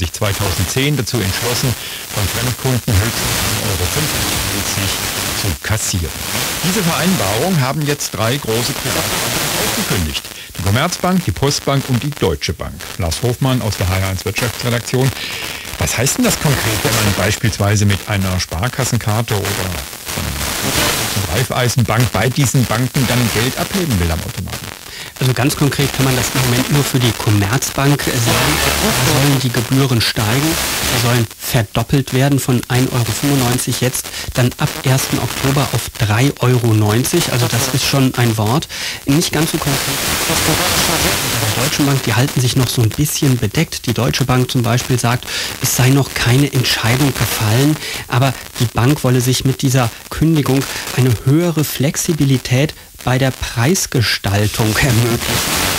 sich 2010 dazu entschlossen, von Fremdkunden höchstens 1,55 Euro zu kassieren. Diese Vereinbarung haben jetzt drei große Privatbanken aufgekündigt. Die Commerzbank, die Postbank und die Deutsche Bank. Lars Hofmann aus der HR1 Wirtschaftsredaktion. Was heißt denn das konkret, wenn man beispielsweise mit einer Sparkassenkarte oder einer Raiffeisenbank bei diesen Banken dann Geld abheben will am Automaten? Also ganz konkret kann man das im Moment nur für die Commerzbank sagen. Da sollen die Gebühren steigen, da sollen verdoppelt werden von 1,95 Euro jetzt dann ab 1. Oktober auf 3,90 Euro. Also das ist schon ein Wort. Nicht ganz so konkret. Bei der Deutschen Bank, die halten sich noch so ein bisschen bedeckt. Die Deutsche Bank zum Beispiel sagt, es sei noch keine Entscheidung gefallen, aber die Bank wolle sich mit dieser Kündigung eine höhere Flexibilität bei der Preisgestaltung ermöglichen.